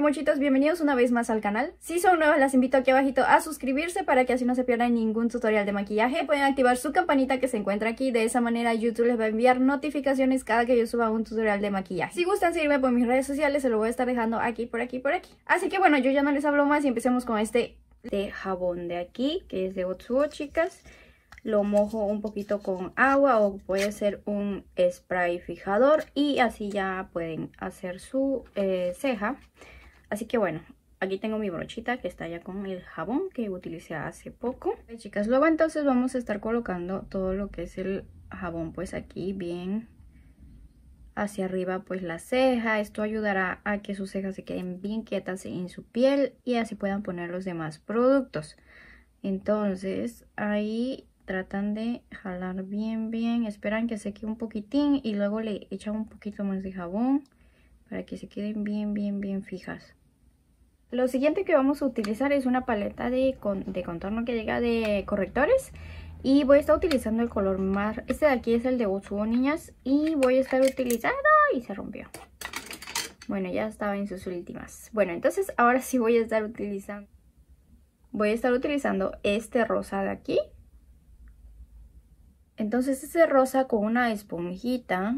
mochitos, bienvenidos una vez más al canal. Si son nuevos, las invito aquí abajito a suscribirse para que así no se pierdan ningún tutorial de maquillaje. Pueden activar su campanita que se encuentra aquí, de esa manera YouTube les va a enviar notificaciones cada que yo suba un tutorial de maquillaje. Si gustan seguirme por mis redes sociales, se lo voy a estar dejando aquí, por aquí, por aquí. Así que bueno, yo ya no les hablo más y empecemos con este de jabón de aquí, que es de Otsuo, chicas lo mojo un poquito con agua o puede ser un spray fijador y así ya pueden hacer su eh, ceja. Así que bueno, aquí tengo mi brochita que está ya con el jabón que utilicé hace poco. chicas, luego entonces vamos a estar colocando todo lo que es el jabón pues aquí bien hacia arriba pues la ceja. Esto ayudará a que sus cejas se queden bien quietas en su piel y así puedan poner los demás productos. Entonces ahí tratan de jalar bien bien, esperan que seque un poquitín y luego le echan un poquito más de jabón para que se queden bien bien bien fijas. Lo siguiente que vamos a utilizar es una paleta de, de contorno que llega de correctores y voy a estar utilizando el color más, este de aquí es el de Otsuo niñas y voy a estar utilizando y se rompió. Bueno, ya estaba en sus últimas. Bueno, entonces ahora sí voy a estar utilizando, voy a estar utilizando este rosa de aquí entonces ese rosa con una esponjita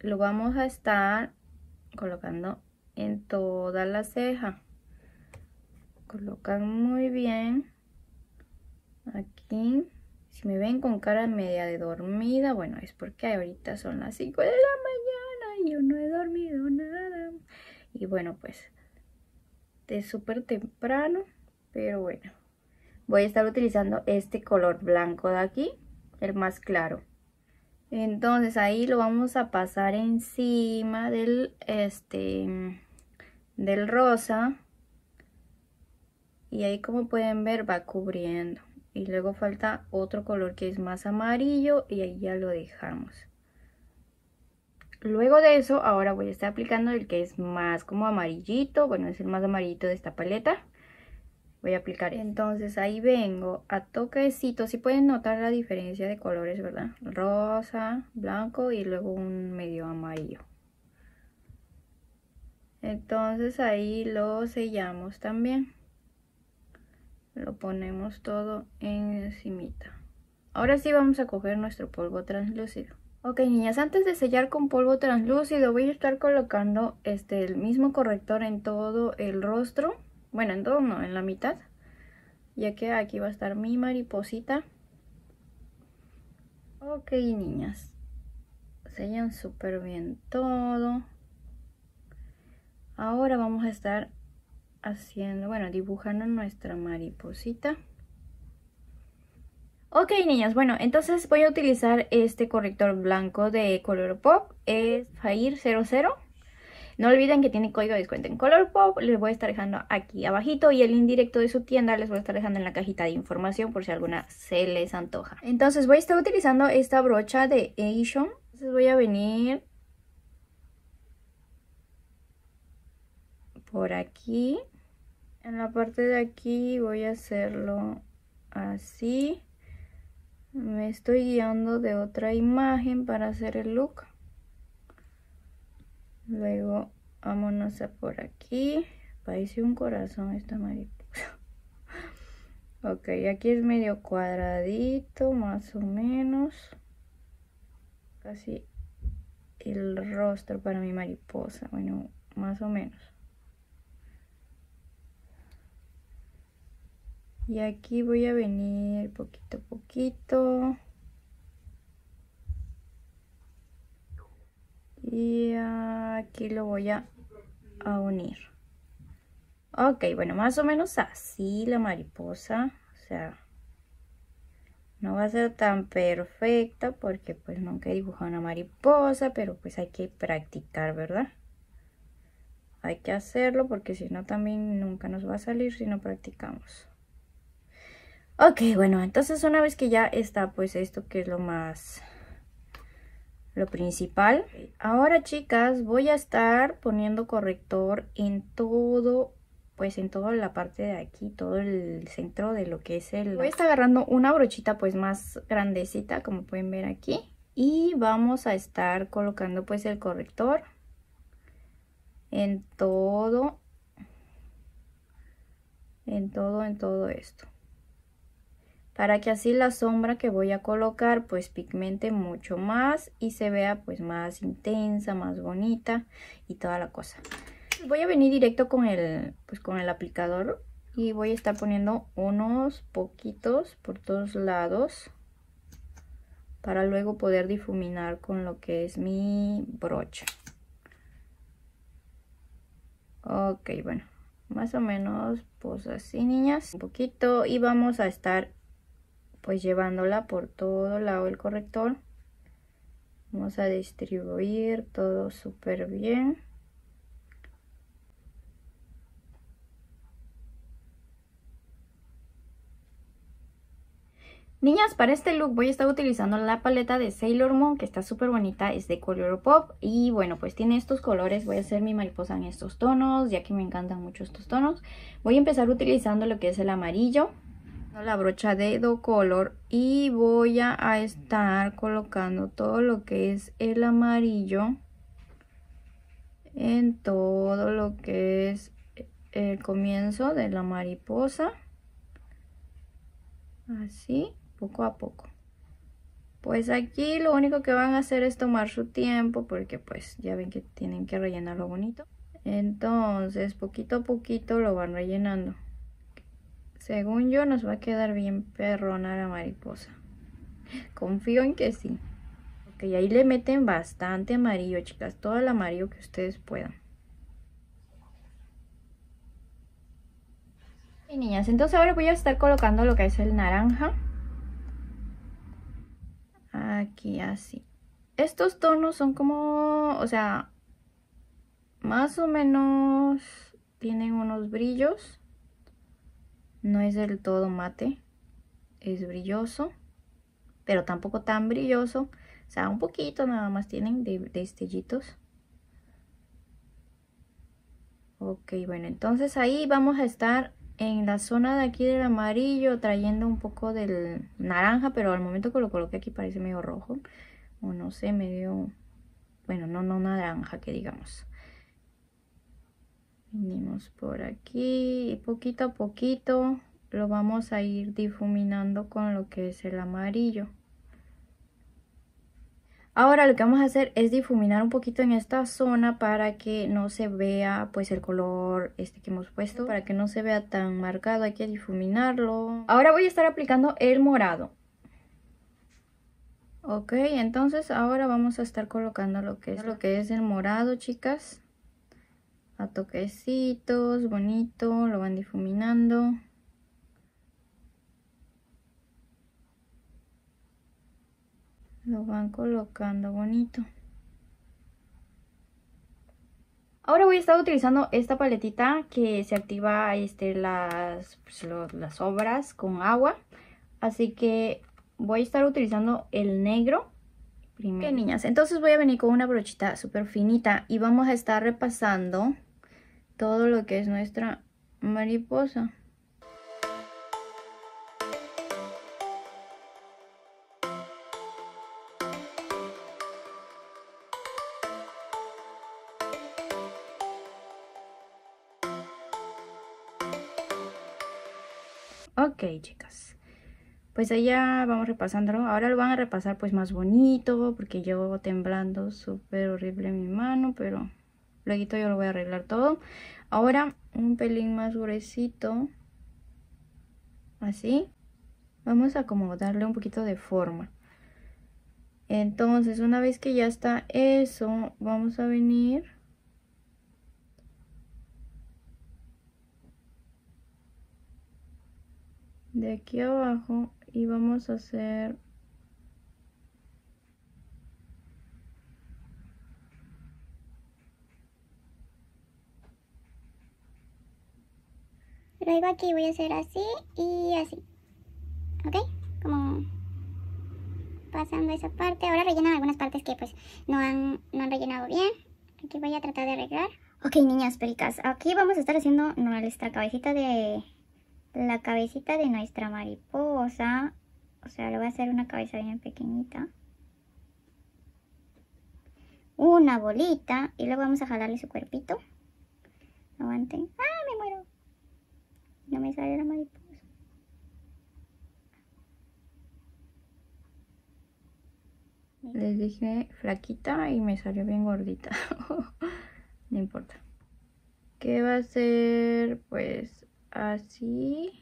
lo vamos a estar colocando en toda la ceja. Colocan muy bien aquí. Si me ven con cara media de dormida, bueno, es porque ahorita son las 5 de la mañana y yo no he dormido nada. Y bueno, pues de súper temprano, pero bueno. Voy a estar utilizando este color blanco de aquí el más claro. Entonces ahí lo vamos a pasar encima del, este, del rosa. Y ahí como pueden ver va cubriendo. Y luego falta otro color que es más amarillo y ahí ya lo dejamos. Luego de eso, ahora voy a estar aplicando el que es más como amarillito. Bueno, es el más amarillito de esta paleta voy a aplicar entonces ahí vengo a toquecito si pueden notar la diferencia de colores verdad rosa blanco y luego un medio amarillo entonces ahí lo sellamos también lo ponemos todo encimita ahora sí vamos a coger nuestro polvo translúcido Ok niñas, antes de sellar con polvo translúcido voy a estar colocando este, el mismo corrector en todo el rostro bueno, en todo no, en la mitad. Ya que aquí va a estar mi mariposita. Ok, niñas. Sellan súper bien todo. Ahora vamos a estar haciendo, bueno, dibujando nuestra mariposita. Ok, niñas, bueno, entonces voy a utilizar este corrector blanco de Color Pop. Es Fair 00. No olviden que tiene código de descuento en Color Pop, les voy a estar dejando aquí abajito y el indirecto de su tienda les voy a estar dejando en la cajita de información por si alguna se les antoja. Entonces voy a estar utilizando esta brocha de Asian. Entonces voy a venir por aquí. En la parte de aquí voy a hacerlo así. Me estoy guiando de otra imagen para hacer el look. Luego vámonos a por aquí. Parece un corazón esta mariposa. ok, aquí es medio cuadradito, más o menos. Casi el rostro para mi mariposa. Bueno, más o menos. Y aquí voy a venir poquito a poquito. y aquí lo voy a, unir. Ok bueno más o menos así la mariposa. O sea no va a ser tan perfecta porque pues nunca he dibujado una mariposa pero pues hay que practicar verdad hay que hacerlo porque si no también nunca nos va a salir si no practicamos ok bueno entonces una vez que ya está pues esto que es lo más lo principal. Ahora chicas voy a estar poniendo corrector en todo, pues en toda la parte de aquí, todo el centro de lo que es el... Voy a estar agarrando una brochita pues más grandecita como pueden ver aquí. Y vamos a estar colocando pues el corrector en todo en todo, en todo esto. Para que así la sombra que voy a colocar pues pigmente mucho más y se vea pues más intensa, más bonita y toda la cosa. Voy a venir directo con el, pues, con el aplicador y voy a estar poniendo unos poquitos por todos lados para luego poder difuminar con lo que es mi brocha. Ok, bueno, más o menos pues así niñas, un poquito y vamos a estar pues llevándola por todo lado el corrector. Vamos a distribuir todo súper bien. Niñas, para este look voy a estar utilizando la paleta de Sailor Moon, que está súper bonita, es de Color Pop. Y bueno, pues tiene estos colores, voy a hacer mi mariposa en estos tonos, ya que me encantan mucho estos tonos. Voy a empezar utilizando lo que es el amarillo, la brocha de Do Color. Y voy a estar colocando todo lo que es el amarillo en todo lo que es el comienzo de la mariposa. Así poco a poco. Pues aquí lo único que van a hacer es tomar su tiempo porque pues ya ven que tienen que rellenarlo bonito. Entonces poquito a poquito lo van rellenando. Según yo nos va a quedar bien perrona la mariposa. Confío en que sí. Ok, ahí le meten bastante amarillo, chicas. Todo el amarillo que ustedes puedan. Y niñas, entonces ahora voy a estar colocando lo que es el naranja aquí así. Estos tonos son como, o sea, más o menos tienen unos brillos. No es del todo mate, es brilloso, pero tampoco tan brilloso. O sea, un poquito nada más tienen de, destellitos. Ok, bueno, entonces ahí vamos a estar en la zona de aquí del amarillo trayendo un poco del naranja, pero al momento que lo coloqué aquí parece medio rojo. O no sé, medio... Bueno, no, no naranja que digamos. Venimos por aquí y poquito a poquito lo vamos a ir difuminando con lo que es el amarillo. Ahora lo que vamos a hacer es difuminar un poquito en esta zona para que no se vea pues el color este que hemos puesto, para que no se vea tan marcado, hay que difuminarlo. Ahora voy a estar aplicando el morado. Ok, entonces ahora vamos a estar colocando lo que es, lo que es el morado, chicas. A toquecitos, bonito, lo van difuminando. lo van colocando bonito. Ahora voy a estar utilizando esta paletita que se activa este, las, pues, las obras con agua. Así que voy a estar utilizando el negro primero niñas entonces voy a venir con una brochita súper finita y vamos a estar repasando todo lo que es nuestra mariposa Ok, chicas. Pues allá vamos repasándolo. Ahora lo van a repasar pues más bonito porque yo temblando súper horrible mi mano, pero luego yo lo voy a arreglar todo. Ahora un pelín más gruesito. Así. Vamos a como darle un poquito de forma. Entonces, una vez que ya está eso, vamos a venir de aquí abajo y vamos a hacer luego aquí voy a hacer así y así. Ok como pasando esa parte. Ahora rellenan algunas partes que pues no han, no han rellenado bien. Aquí voy a tratar de arreglar. Ok niñas pericas aquí vamos a estar haciendo nuestra cabecita de la cabecita de nuestra mariposa. O sea, le voy a hacer una cabeza bien pequeñita. Una bolita. Y luego vamos a jalarle su cuerpito. Aguanten. ¡Ah, me muero! No me sale la mariposa. Les dije flaquita y me salió bien gordita. no importa. ¿Qué va a ser? Pues así.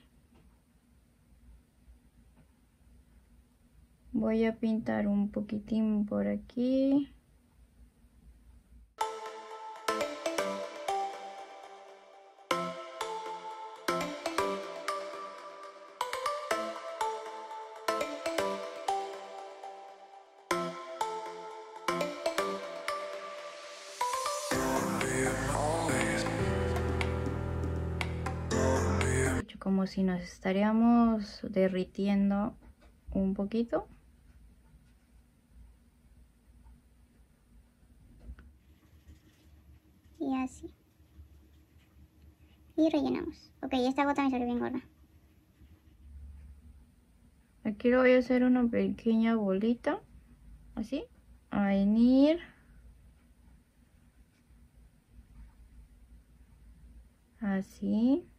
Voy a pintar un poquitín por aquí. Como si nos estaríamos derritiendo un poquito. Y así. Y rellenamos. Ok, esta gota me salió bien gorda. Aquí lo voy a hacer una pequeña bolita. Así. A venir. Así.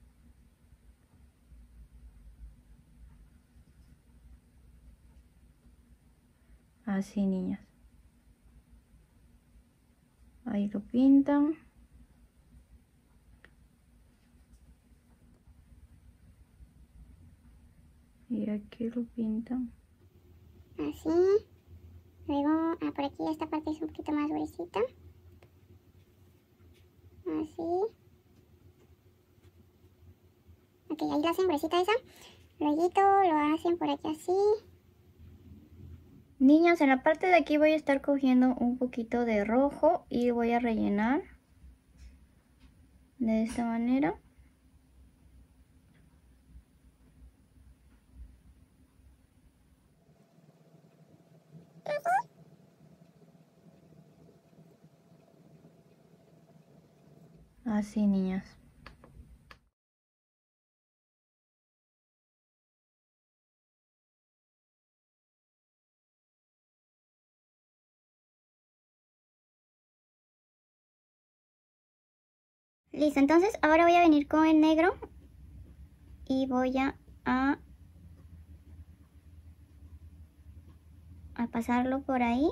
Así, niñas. Ahí lo pintan. Y aquí lo pintan. Así. Luego, ah, por aquí esta parte es un poquito más gruesita. Así. Ok, ahí la hacen gruesita esa. Luego lo hacen por aquí así. Niños, en la parte de aquí voy a estar cogiendo un poquito de rojo y voy a rellenar de esta manera. Así, niñas. Listo, entonces ahora voy a venir con el negro y voy a, a, pasarlo por ahí.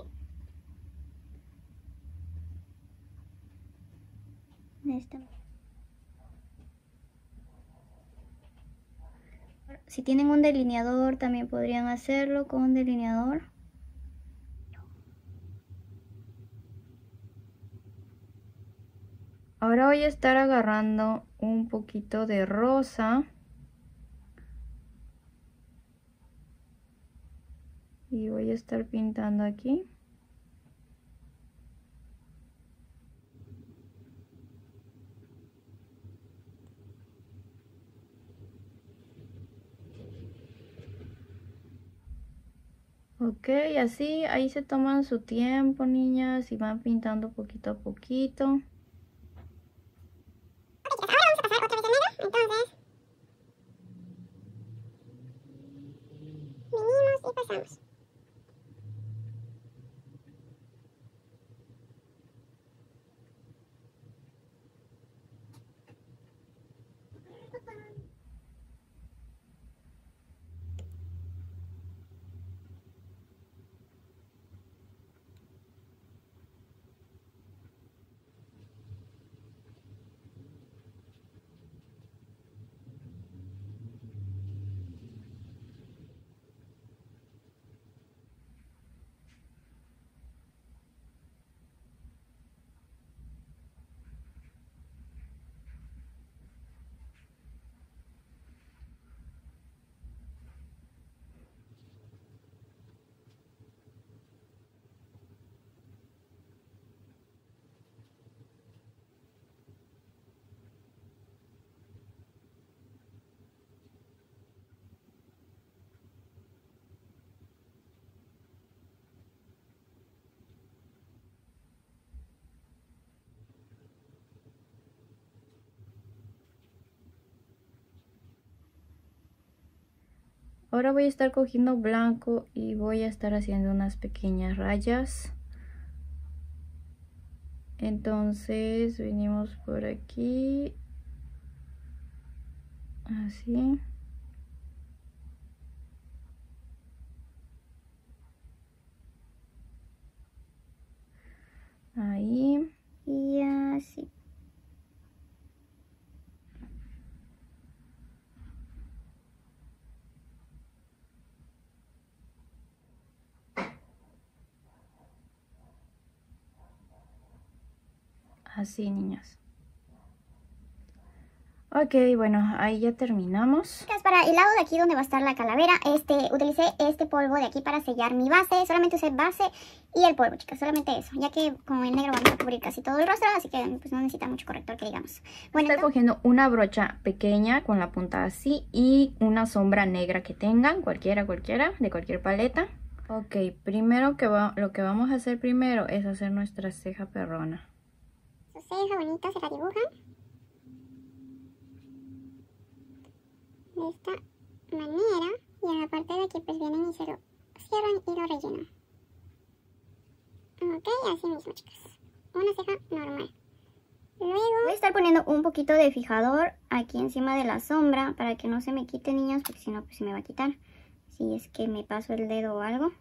Si tienen un delineador también podrían hacerlo con un delineador. Ahora voy a estar agarrando un poquito de rosa. Y voy a estar pintando aquí. Ok, así, ahí se toman su tiempo, niñas, y van pintando poquito a poquito. y. Ahora voy a estar cogiendo blanco y voy a estar haciendo unas pequeñas rayas. Entonces venimos por aquí. Así. Ahí. Y así. Así, niñas. Ok, bueno, ahí ya terminamos. Chicas, para el lado de aquí donde va a estar la calavera, este, utilicé este polvo de aquí para sellar mi base. Solamente usé base y el polvo, chicas, solamente eso. Ya que con el negro vamos a cubrir casi todo el rostro, así que pues no necesita mucho corrector que digamos. Bueno, Estoy cogiendo una brocha pequeña con la punta así y una sombra negra que tengan, cualquiera, cualquiera, de cualquier paleta. Ok, primero que va, lo que vamos a hacer primero es hacer nuestra ceja perrona. Se la dibujan. de esta manera y en la parte de aquí pues vienen y se lo cierran y lo rellenan. Ok, así mismo chicas. Una ceja normal. Luego voy a estar poniendo un poquito de fijador aquí encima de la sombra para que no se me quite niñas porque si no pues se me va a quitar. Si es que me paso el dedo o algo.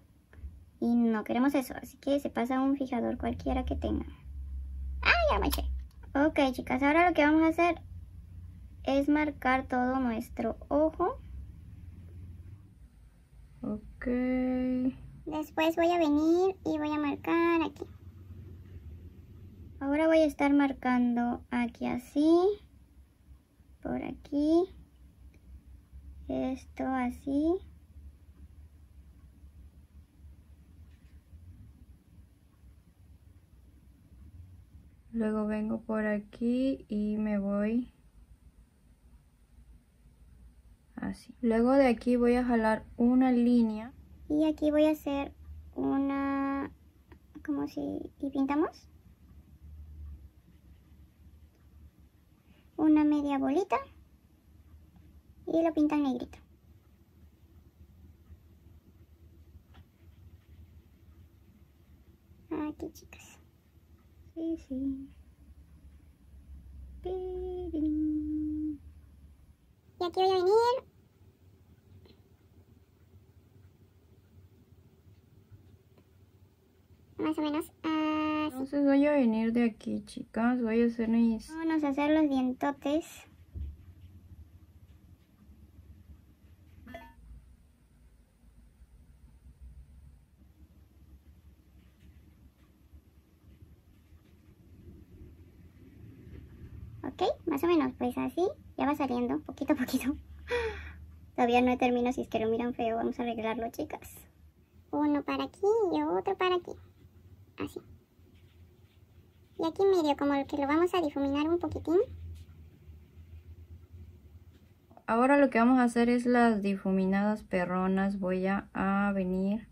Y no queremos eso, así que se pasa un fijador cualquiera que tenga. ¡Ah, ya me eché! Ok chicas, ahora lo que vamos a hacer es marcar todo nuestro ojo. Ok. Después voy a venir y voy a marcar aquí. Ahora voy a estar marcando aquí así. Por aquí. Esto así. Luego vengo por aquí y me voy así. Luego de aquí voy a jalar una línea. Y aquí voy a hacer una, como si, y pintamos. Una media bolita. Y lo pintan negrito. Aquí chicas. Sí, sí. Y aquí voy a venir más o menos así. Entonces voy a venir de aquí, chicas. Voy a hacer mis... Vamos a hacer los dientotes. Ok, más o menos, pues así. Ya va saliendo, poquito a poquito. Todavía no termino, si es que lo miran feo, vamos a arreglarlo, chicas. Uno para aquí y otro para aquí así. Y aquí medio como que lo vamos a difuminar un poquitín. Ahora lo que vamos a hacer es las difuminadas perronas. Voy a, a venir.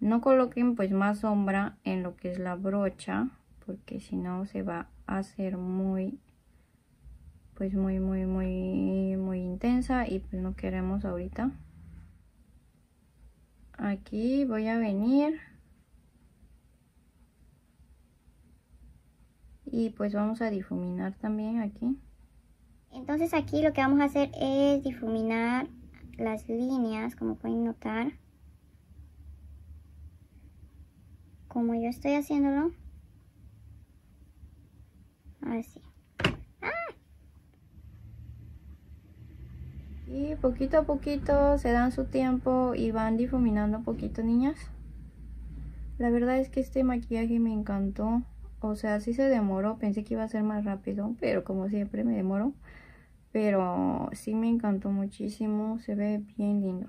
No coloquen pues más sombra en lo que es la brocha. Porque si no se va a hacer muy pues muy muy muy muy intensa y pues no queremos ahorita. Aquí voy a venir. Y pues vamos a difuminar también aquí. Entonces aquí lo que vamos a hacer es difuminar las líneas como pueden notar. Como yo estoy haciéndolo así ¡Ah! Y poquito a poquito se dan su tiempo y van difuminando poquito niñas la verdad es que este maquillaje me encantó o sea, sí se demoró, pensé que iba a ser más rápido, pero como siempre me demoro. Pero sí me encantó muchísimo, se ve bien lindo.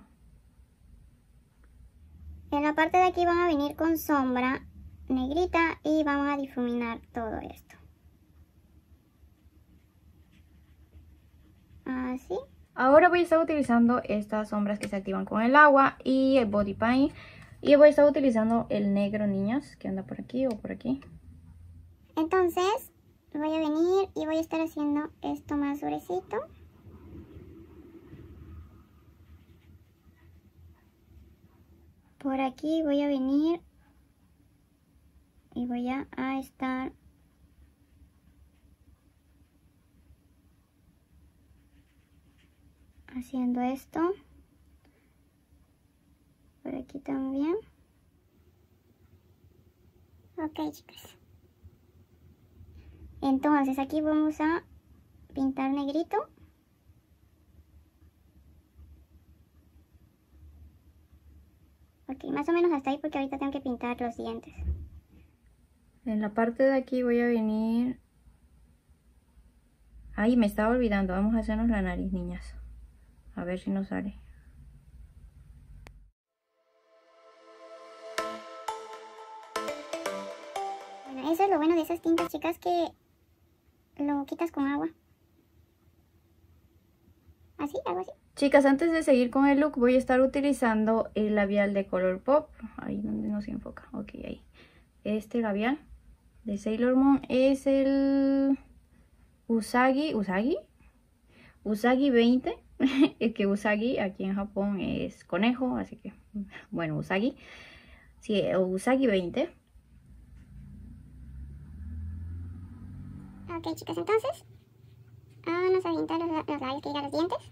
En la parte de aquí van a venir con sombra negrita y vamos a difuminar todo esto. Así. Ahora voy a estar utilizando estas sombras que se activan con el agua y el body paint. Y voy a estar utilizando el negro, niñas, que anda por aquí o por aquí. Entonces voy a venir y voy a estar haciendo esto más durecito. Por aquí voy a venir y voy a, a estar haciendo esto. Por aquí también. Ok, chicas. Entonces aquí vamos a pintar negrito. Ok, más o menos hasta ahí porque ahorita tengo que pintar los dientes. En la parte de aquí voy a venir... Ay, me estaba olvidando. Vamos a hacernos la nariz, niñas. A ver si nos sale. Bueno, eso es lo bueno de esas tintas, chicas, que lo quitas con agua. Así, algo así. Chicas, antes de seguir con el look voy a estar utilizando el labial de color pop. Ahí donde no se enfoca. Ok, ahí. Este labial de Sailor Moon es el Usagi. ¿Usagi? Usagi 20. es que Usagi aquí en Japón es conejo, así que, bueno, Usagi. Sí, Usagi 20. Ok, chicas, entonces vamos a pintar los, los labios los dientes.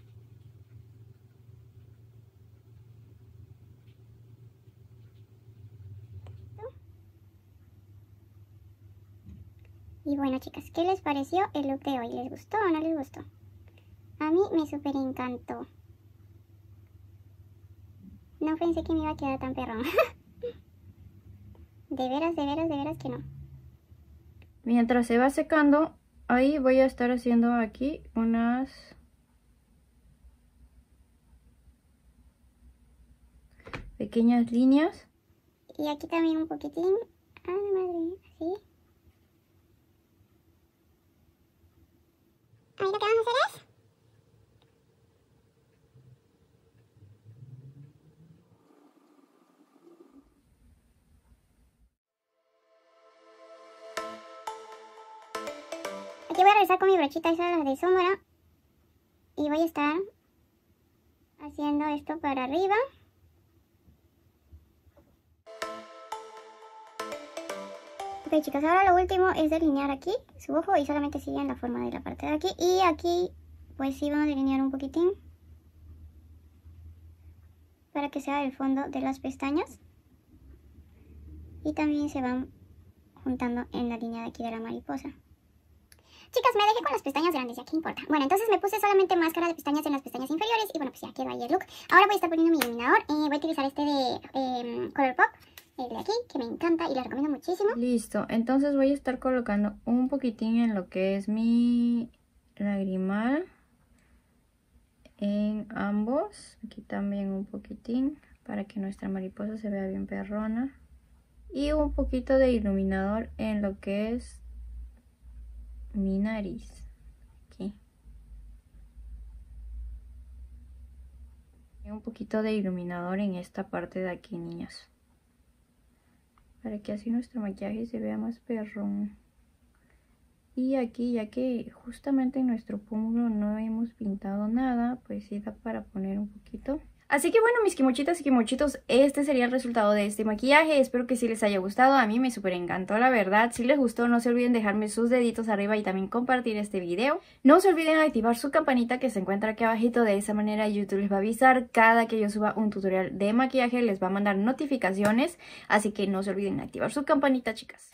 Y bueno, chicas, ¿qué les pareció el look de hoy? ¿Les gustó o no les gustó? A mí me súper encantó. No pensé que me iba a quedar tan perrón. de veras, de veras, de veras que no. Mientras se va secando, ahí voy a estar haciendo aquí unas... pequeñas líneas. Y aquí también un poquitín. Ah, madre, así. Ahí lo que vamos a hacer es... Aquí voy a regresar con mi brochita esa de sombra. Y voy a estar haciendo esto para arriba. Ok chicas, ahora lo último es delinear aquí su ojo y solamente sigue en la forma de la parte de aquí. Y aquí pues sí vamos a delinear un poquitín. Para que sea el fondo de las pestañas. Y también se van juntando en la línea de aquí de la mariposa. Chicas, me dejé con las pestañas grandes, ya qué importa. Bueno, entonces me puse solamente máscara de pestañas en las pestañas inferiores y bueno, pues ya quedó ahí el look. Ahora voy a estar poniendo mi iluminador. Eh, voy a utilizar este de eh, Color Pop, el de aquí, que me encanta y lo recomiendo muchísimo. Listo, entonces voy a estar colocando un poquitín en lo que es mi lagrimal. En ambos, aquí también un poquitín, para que nuestra mariposa se vea bien perrona. Y un poquito de iluminador en lo que es mi nariz. Aquí. Un poquito de iluminador en esta parte de aquí, niñas. Para que así nuestro maquillaje se vea más perrón. Y aquí, ya que justamente en nuestro pómulo no hemos pintado nada, pues sí da para poner un poquito. Así que bueno, mis kimochitas y kimochitos, este sería el resultado de este maquillaje. Espero que sí les haya gustado. A mí me súper encantó, la verdad. Si les gustó, no se olviden dejarme sus deditos arriba y también compartir este video. No se olviden activar su campanita que se encuentra aquí abajito. De esa manera YouTube les va a avisar cada que yo suba un tutorial de maquillaje. Les va a mandar notificaciones. Así que no se olviden activar su campanita, chicas.